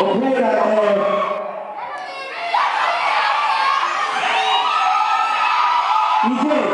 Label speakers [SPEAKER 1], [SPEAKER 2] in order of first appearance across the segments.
[SPEAKER 1] But we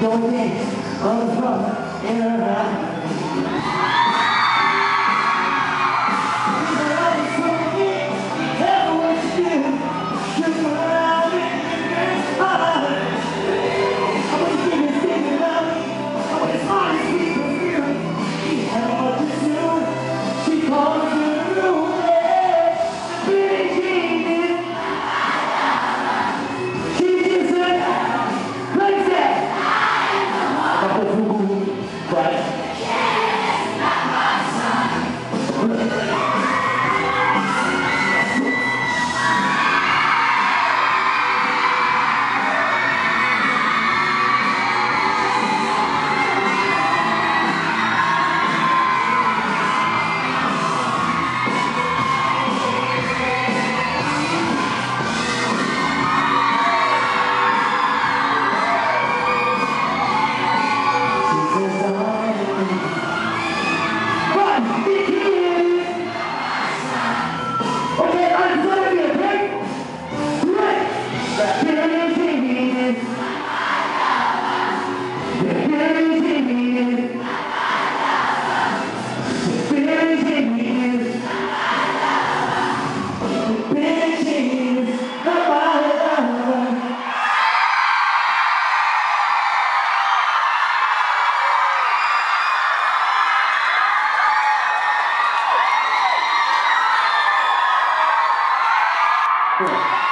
[SPEAKER 1] Don't dance on the front and back. Cool.